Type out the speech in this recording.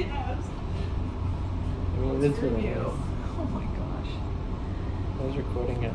yes, yes. I mean, it is really nice. Oh my gosh. I was recording it.